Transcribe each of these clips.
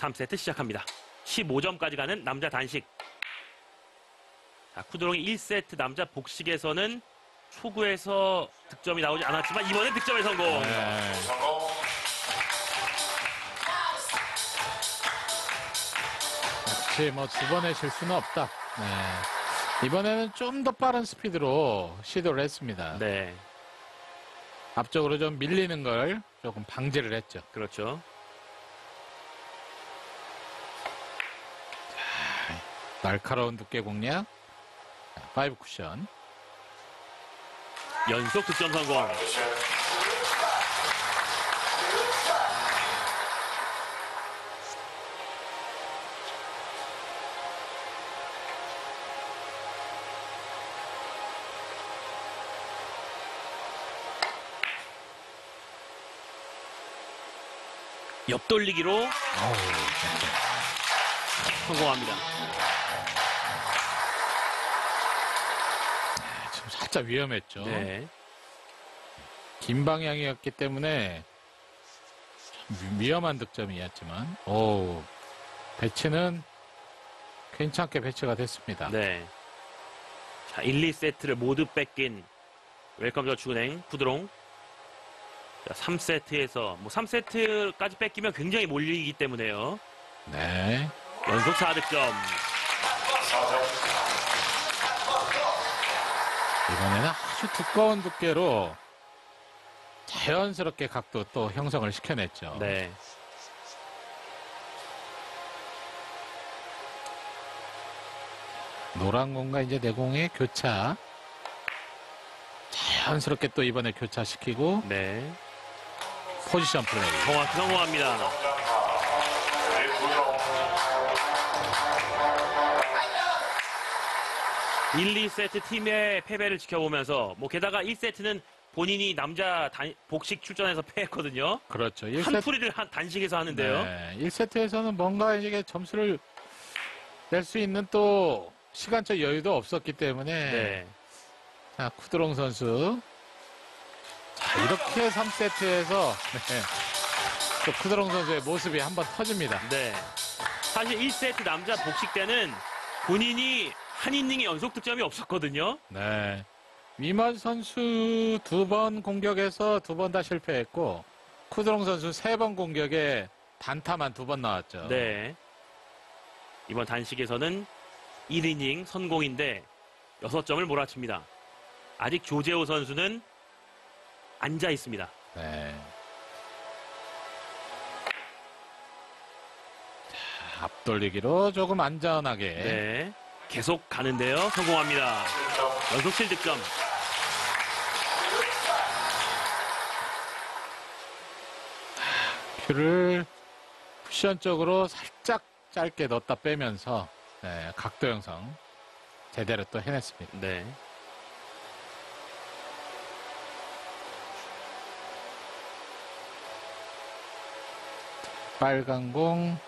3세트 시작합니다. 15점까지 가는 남자 단식. 자, 쿠드롱이 1세트 남자 복식에서는 초구에서 득점이 나오지 않았지만 이번엔 득점에 성공. 네. 역시 뭐 두 번의 실수는 없다. 네. 이번에는 좀 더 빠른 스피드로 시도를 했습니다. 네, 앞쪽으로 좀 밀리는 걸 조금 방지를 했죠. 그렇죠. 날카로운 두께 공략. 자, 파이브 쿠션. 연속 득점 성공. 옆돌리기로 성공합니다. 지금 살짝 위험했죠. 네. 긴 방향이었기 때문에 위- 위험한 득점이었지만, 오 배치는 괜찮게 배치가 됐습니다. 네. 자, 1, 2세트를 모두 뺏긴 웰컴 저축은행 쿠드롱. 자, 3세트에서 뭐 3세트까지 뺏기면 굉장히 몰리기 때문에요. 네. 연속 4득점. 이번에는 아주 두꺼운 두께로 자연스럽게 각도 또 형성을 시켜냈죠. 네. 노란 공과 이제 내공의 교차. 자연스럽게 또 이번에 교차시키고 네. 포지션 플레이. 정확히 성공합니다. 일, 2세트 팀의 패배를 지켜보면서 뭐 게다가 1세트는 본인이 남자 단- 복식 출전해서 패했거든요. 그렇죠. 한 1세트, 풀이를 한 단식에서 하는데요. 네, 1세트에서는 뭔가 이게 점수를 낼 수 있는 또 시간적 여유도 없었기 때문에 네. 자, 쿠드롱 선수. 자, 이렇게 3세트에서 또 쿠드롱 선수의 모습이 한번 터집니다. 네. 사실 1세트 남자 복식 때는 본인이 한 이닝에 연속 득점이 없었거든요. 네. 미만 선수 두 번 공격에서 두 번 다 실패했고 쿠드롱 선수 세 번 공격에 단타만 두 번 나왔죠. 네. 이번 단식에서는 1이닝 선공인데 6점을 몰아칩니다. 아직 조재호 선수는 앉아 있습니다. 네. 자, 앞돌리기로 조금 안전하게 네. 계속 가는데요. 성공합니다. 연속 7득점. 큐를 쿠션 쪽으로 살짝 짧게 넣었다 빼면서 네, 각도 형성 제대로 또 해냈습니다. 네. 빨간 공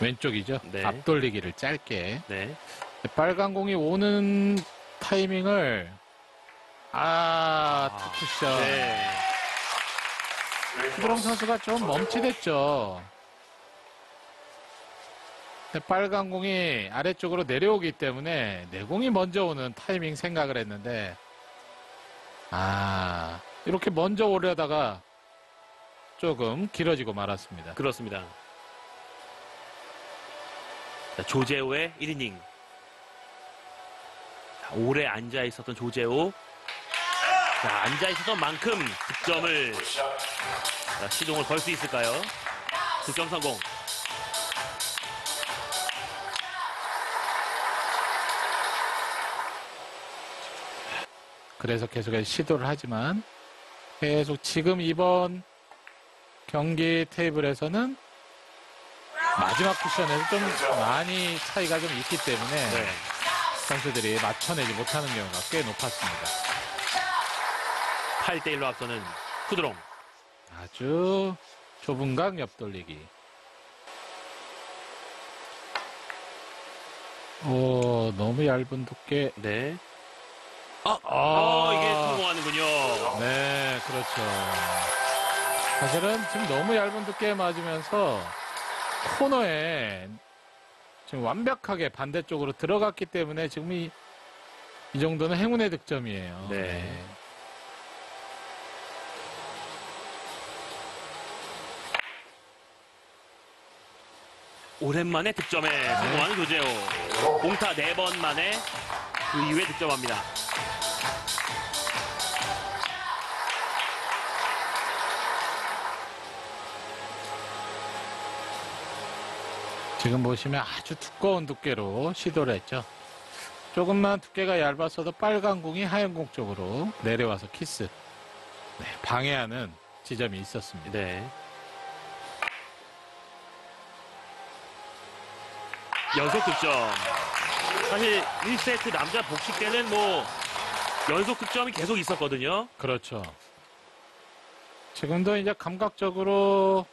왼쪽이죠. 네. 앞돌리기를 짧게 네. 빨간 공이 오는 타이밍을 아, 아, 투쿠션 네. 쿠드롱 선수가 좀 멈칫했죠. 빨간 공이 아래쪽으로 내려오기 때문에 내공이 먼저 오는 타이밍 생각을 했는데 아 이렇게 먼저 오려다가 조금 길어지고 말았습니다. 그렇습니다. 자, 조재호의 1이닝. 자, 오래 앉아 있었던 조재호. 자, 앉아 있었던 만큼 득점을 자, 시동을 걸 수 있을까요? 득점 성공. 그래서 계속해서 시도를 하지만 계속 지금 이번 경기 테이블에서는 마지막 쿠션에서 좀 많이 차이가 좀 있기 때문에 네. 선수들이 맞춰내지 못하는 경우가 꽤 높았습니다. 8대1로 앞서는 쿠드롱. 아주 좁은 각 옆돌리기. 오, 너무 얇은 두께. 네. 아, 아, 어, 이게 성공하는군요. 네, 그렇죠. 사실은 지금 너무 얇은 두께에 맞으면서 코너에 지금 완벽하게 반대쪽으로 들어갔기 때문에 지금 이, 이 정도는 행운의 득점이에요. 네. 오랜만에 득점에 성공하는 조재호. 공타 4번 만에 그 이후에 득점합니다. 지금 보시면 아주 두꺼운 두께로 시도를 했죠. 조금만 두께가 얇았어도 빨간 공이 하얀 공 쪽으로 내려와서 키스. 네, 방해하는 지점이 있었습니다. 네. 연속 득점. 사실 1세트 남자 복식 때는 뭐 연속 득점이 계속 있었거든요. 그렇죠. 지금도 이제 감각적으로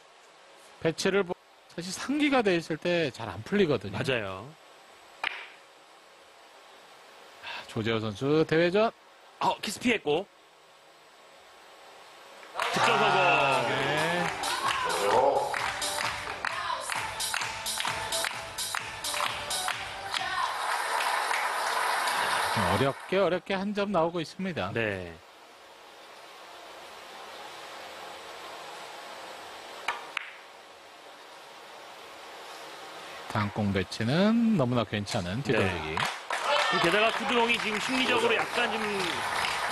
배치를 보- 사실 상기가 돼 있을 때 잘 안 풀리거든요. 맞아요. 조재호 선수 대회전. 어, 키스 피했고. 득점 성공. 네. 어렵게 어렵게 한 점 나오고 있습니다. 네. 단공 배치는 너무나 괜찮은 뒤돌리기. 게다가 쿠드롱이 지금 심리적으로 약간 좀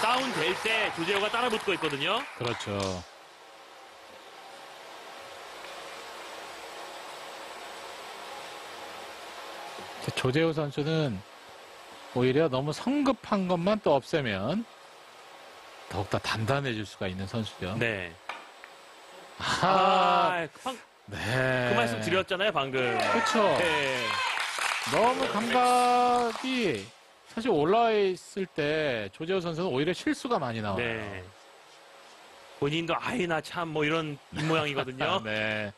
다운될 때 조재호가 따라붙고 있거든요. 그렇죠. 조재호 선수는 오히려 너무 성급한 것만 또 없애면 더욱더 단단해질 수가 있는 선수죠. 네. 아, 아, 방- 네. 그 말씀 드렸잖아요, 방금. 그렇죠. 네. 너무 감각이 사실 올라와 있을 때 조재호 선수는 오히려 실수가 많이 나와요. 네. 본인도 아이 나 참 뭐 이런 입모양이거든요. 네.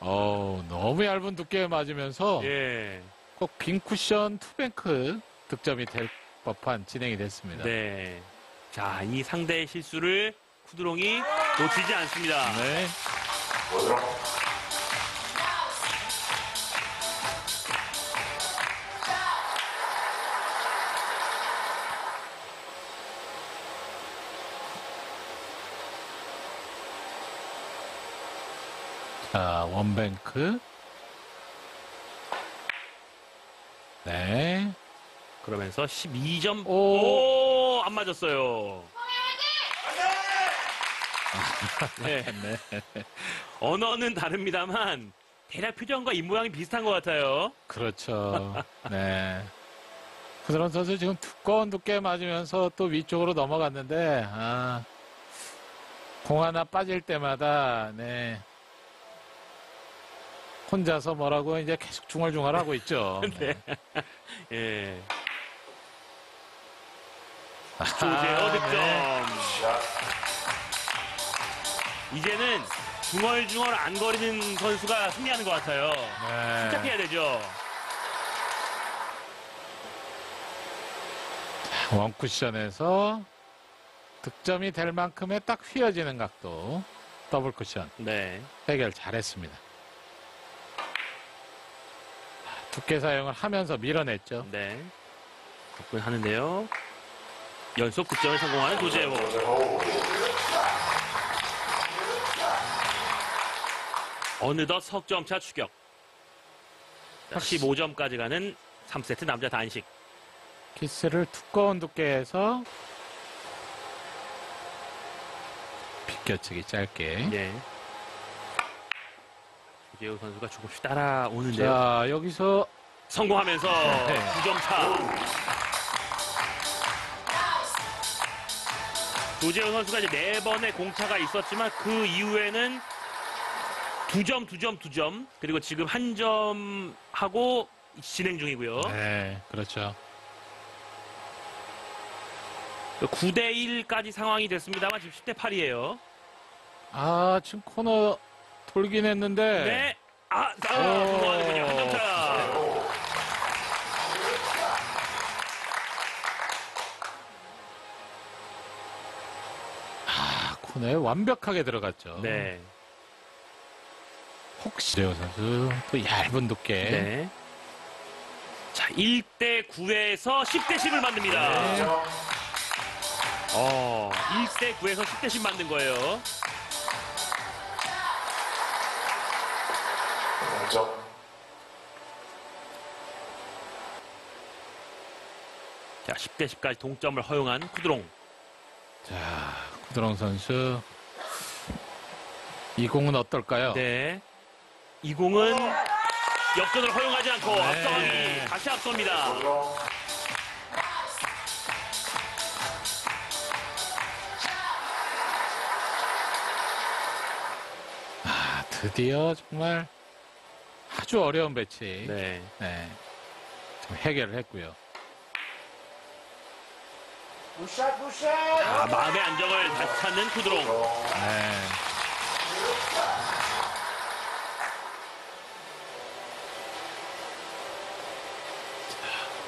어우, 너무 얇은 두께에 맞으면서 예. 꼭 빈 쿠션 투뱅크 득점이 될 법한 진행이 됐습니다. 네. 자, 이 상대의 실수를 쿠드롱이 놓치지 않습니다. 네. 자, 원뱅크. 네. 그러면서 12점. 오. 오, 안 맞았어요. 네. 네. 언어는 다릅니다만 대략 표정과 입모양이 비슷한 것 같아요. 그렇죠. 네. 그런 선수 지금 두꺼운 두께 맞으면서 또 위쪽으로 넘어갔는데, 아, 공 하나 빠질 때마다, 네. 혼자서 뭐라고 이제 계속 중얼중얼 하고 있죠. 네. 예. 아, 조재호 득점. 네. 이제는 중얼중얼 안 거리는 선수가 승리하는 것 같아요. 네. 침착해야 되죠. 원쿠션에서 득점이 될 만큼의 딱 휘어지는 각도, 더블 쿠션. 네. 해결 잘했습니다. 두께 사용을 하면서 밀어냈죠. 네. 덕분 하는데요. 연속 득점에 성공하는 조재호. 어느덧 석점차 추격. 자, 15점까지 가는 3세트 남자 단식. 키스를 두꺼운 두께에서 비껴치기 짧게. 예. 조재호 선수가 조금씩 따라오는데요. 자, 여기서 성공하면서 네. 9점 차. 조재호 선수가 이제 네 번의 공차가 있었지만 그 이후에는 두 점, 두 점, 두 점, 그리고 지금 한 점 하고 진행 중이고요. 네, 그렇죠. 9대 1까지 상황이 됐습니다만 지금 10대 8이에요. 아, 지금 코너 돌긴 했는데 네. 아, 아 오. 성공하는군요. 한점 차. 아, 코너에 완벽하게 들어갔죠. 네. 역시 오 선수 또 얇은 두께. 네. 자, 1대 9에서 10대 10을 만듭니다. 네. 어, 1대 9에서 10대 10 만든 거예요. 동점. 자, 10대 10까지 동점을 허용한 쿠드롱. 자, 구드롱 선수. 이 공은 어떨까요? 네. 이 공은 역전을 허용하지 않고 네. 앞서가기 다시 앞섭니다. 아, 드디어 정말 아주 어려운 배치. 네. 네. 좀 해결을 했고요. 아, 마음의 안정을 다시 찾는 쿠드롱. 네.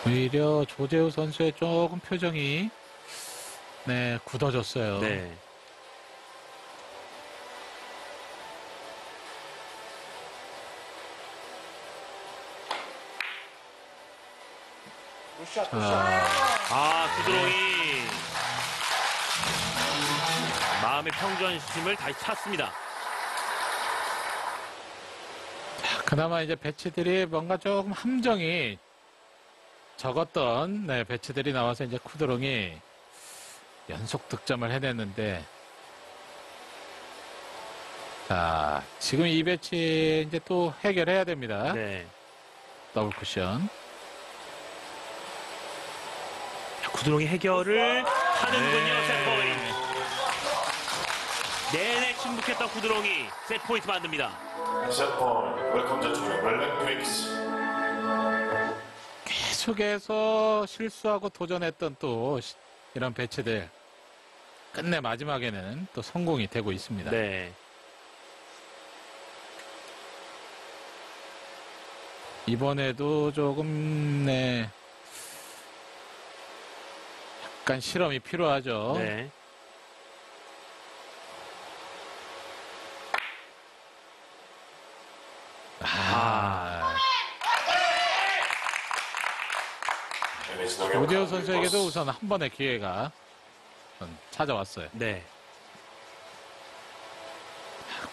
오히려 조재우 선수의 조금 표정이 네 굳어졌어요. 네. 자, 아, 쿠드롱이 마음의 평정심을 다시 찾습니다. 그나마 이제 배치들이 뭔가 조금 함정이 적었던 네, 배치들이 나와서 이제 쿠드롱이 연속 득점을 해냈는데 자 지금 이 배치 이제 또 해결해야 됩니다. 네. 더블 쿠션. 자, 쿠드롱이 해결을 하는군요, 네. 세트포인트. 내내 침묵했던 쿠드롱이 세트포인트 만듭니다. 계속해서 실수하고 도전했던 또 시- 이런 배치들 끝내 마지막에는 또 성공이 되고 있습니다. 네. 이번에도 조금 네 약간 실험이 필요하죠. 네. 아, 오재호 선수에게도 우선 한 번의 기회가 찾아왔어요. 네.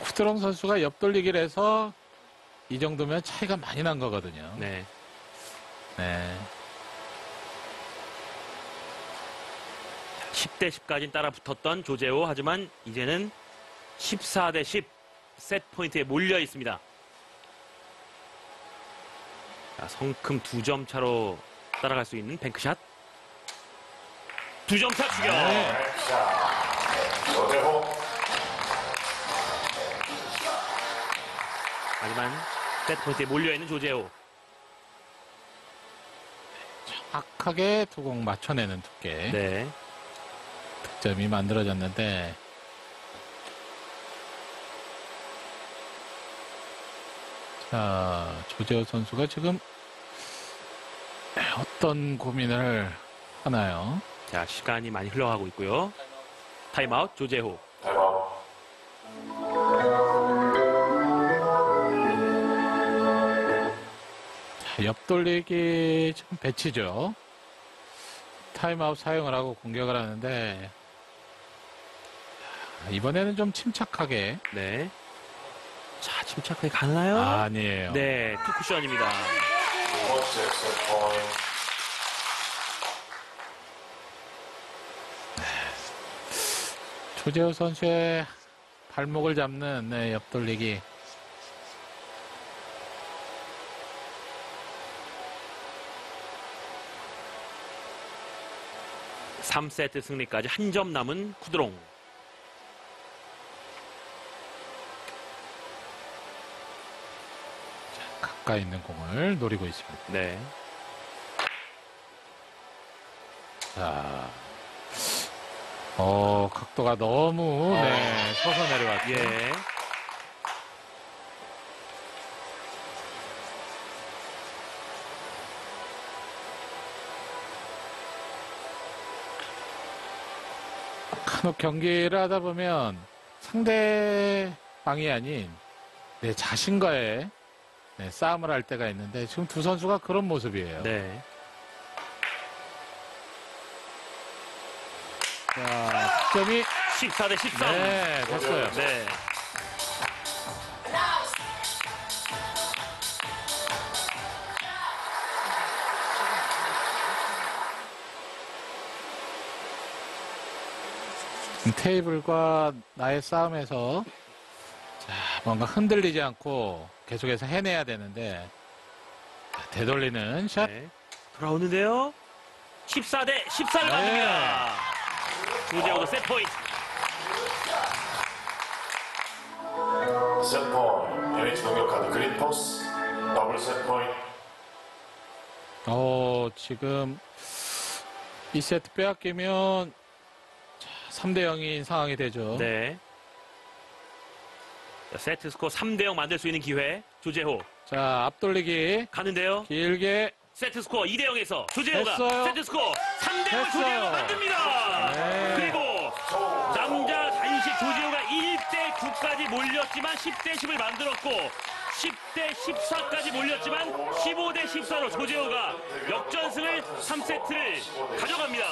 쿠드롱 선수가 옆돌리기를 해서 이 정도면 차이가 많이 난 거거든요. 네. 네. 10대 10까지 따라 붙었던 조재호 하지만 이제는 14대 10 세트 포인트에 몰려 있습니다. 자, 성큼 두 점 차로 따라갈 수 있는 뱅크샷. 두 점 차 추격. 네. 하지만 세트 포인트에 몰려 있는 조재호. 정확하게 두 공 맞춰내는 두께 네. 득점이 만들어졌는데 자 조재호 선수가 지금 어떤 고민을 하나요? 자, 시간이 많이 흘러가고 있고요. 타임아웃 조재호. 자, 옆돌리기 지금 배치죠. 타임아웃 사용을 하고 공격을 하는데 자, 이번에는 좀 침착하게 네. 자, 침착하게 가나요? 아니에요. 네, two 쿠션입니다. 두 번째 set point. 조재호 선수의 발목을 잡는 네, 옆돌리기. 삼세트 승리까지 한 점 남은 쿠드롱. 가까이 있는 공을 노리고 있습니다. 네. 자, 어, 각도가 너무, 네, 서서 내려왔죠. 예. 간혹 경기를 하다 보면 상대방이 아닌 내 자신과의 네, 싸움을 할 때가 있는데 지금 두 선수가 그런 모습이에요. 네. 자, 득점이 14 대 13. 네, 됐어요. 네. 테이블과 나의 싸움에서 자, 뭔가 흔들리지 않고 계속해서 해내야 되는데 자, 되돌리는 샷. 네. 돌아오는데요. 14 대 14를 네. 만듭니다. 조재호도 세 포인트. 세트 포인트. NH 공격하는 그린 포스. 더블 세트 포인트. 어, 지금 이 세트 빼앗기면 3대 0인 상황이 되죠. 네. 자, 세트 스코어 3대 0 만들 수 있는 기회. 조재호 자, 앞돌리기 가는데요. 길게 세트 스코어 2대 0에서 조재호가 됐어요. 세트 스코어 3대 0 됐어요. 조재호가 만듭니다. 네. 그리고 남자 단식 조재호가 1대 9까지 몰렸지만 10대 10을 만들었고 10대 14까지 몰렸지만 15대 14로 조재호가 역전승을 3세트를 가져갑니다.